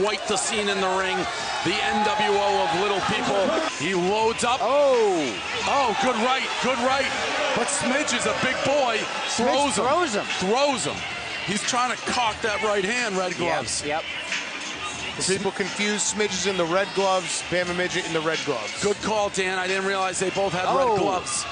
quite the scene in the ring. The NWO of little people. He loads up. Oh, Oh, good right, good right. But Smidge is a big boy. Throws him. throws him. Throws him. He's trying to cock that right hand, red gloves. Yep. People confuse Smidges in the red gloves, Bama Midget in the red gloves. Good call, Dan. I didn't realize they both had Oh. red gloves.